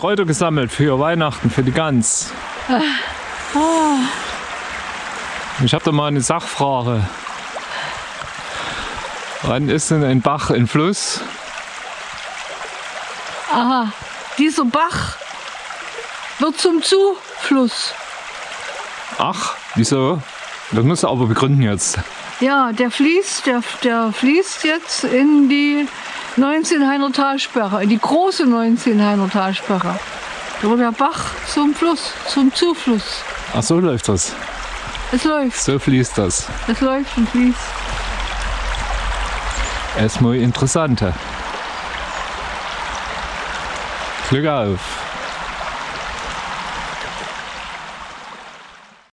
Kräuter gesammelt für Weihnachten, für die Gans. Ich habe da mal eine Sachfrage. Wann ist denn ein Bach ein Fluss? Aha, dieser Bach wird zum Zufluss. Ach, wieso? Das musst du aber begründen jetzt. Ja, der fließt, der, der fließt jetzt in die 19 Talsperre, in die große 19 Talsperre. Da wird der Bach zum Fluss, zum Zufluss. Ach so läuft das. Es läuft, So fließt das. es läuft und fließt. Es ist mal interessant. Glück auf.